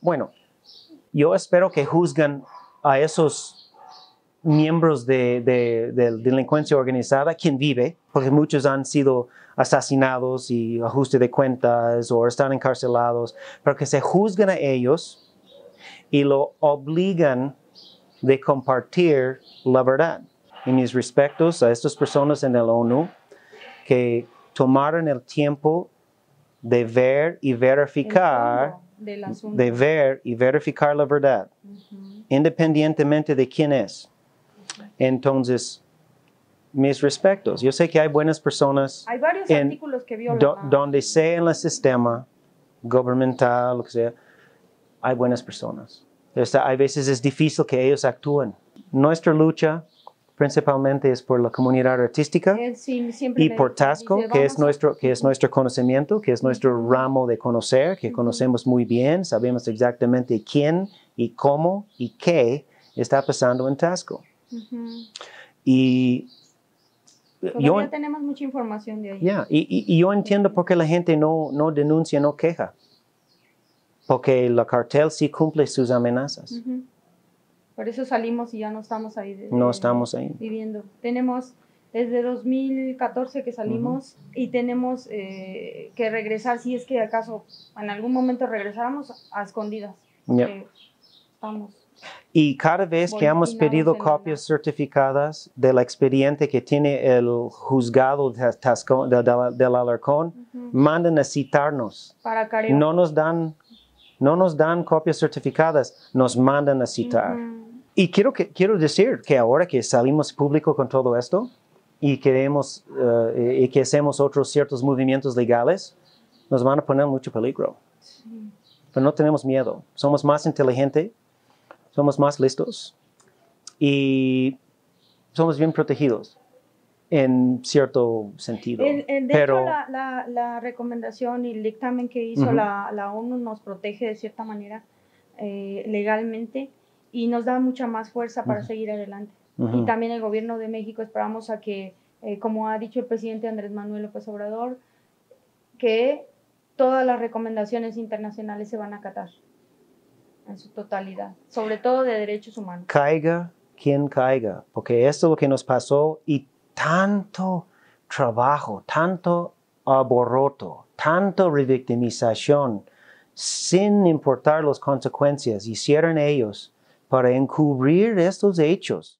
bueno, yo espero que juzgan a esos miembros de, de, de delincuencia organizada, quien vive, porque muchos han sido asesinados y ajuste de cuentas o están encarcelados, pero que se juzgan a ellos y lo obligan de compartir la verdad. Y mis respetos a estas personas en el ONU que tomaron el tiempo de ver y verificar, del asunto. de ver y verificar la verdad, Ujú. independientemente de quién es. Entonces, mis respetos. Yo sé que hay buenas personas Hay varios en artículos que violan. do- donde sea en el sistema gubernamental, lo que sea, hay buenas personas. Está- hay veces es difícil que ellos actúen. Nuestra lucha principalmente es por la comunidad artística sí, y por Tasco, dice, que es, "Vamos a- nuestro, que es nuestro conocimiento, que es nuestro ramo de conocer, que conocemos muy bien, sabemos exactamente quién y cómo y qué está pasando en Tasco. Y yo, tenemos mucha información de ahí. y, y- y yo entiendo por qué la gente no, no denuncia, no queja. Porque la cartel sí cumple sus amenazas. Por eso salimos y ya no estamos ahí. de- No estamos ahí. Viviendo. Tenemos desde 2014 que salimos y tenemos eh, que regresar, si es que acaso en algún momento regresáramos a escondidas. Ya. porque Estamos. Y cada vez que hemos pedido copias certificadas del expediente que tiene el juzgado de Tasco- de- de- del Alarcón, Ujú. mandan a citarnos. Para. No nos dan, no nos dan copias certificadas, nos mandan a citar. Ujú. Y quiero, que, quiero decir que ahora que salimos público con todo esto y queremos eh, y que hacemos otros ciertos movimientos legales, nos van a poner mucho peligro. Sí. Pero no tenemos miedo. Somos más inteligentes, somos más listos y somos bien protegidos en cierto sentido. En- en- de Pero hecho, la, la- la recomendación y el dictamen que hizo Ujú. la, la ONU nos protege de cierta manera eh, legalmente y nos da mucha más fuerza para Ujú. seguir adelante. Ujú. Y también el gobierno de México esperamos a que, eh, como ha dicho el presidente Andrés Manuel López Obrador, que todas las recomendaciones internacionales se van a acatar en su totalidad, sobre todo de derechos humanos. caiga quien caiga, porque esto es lo que nos pasó y tanto trabajo, tanto aborroto, tanto revictimización, sin importar las consecuencias, hicieron ellos para encubrir estos hechos.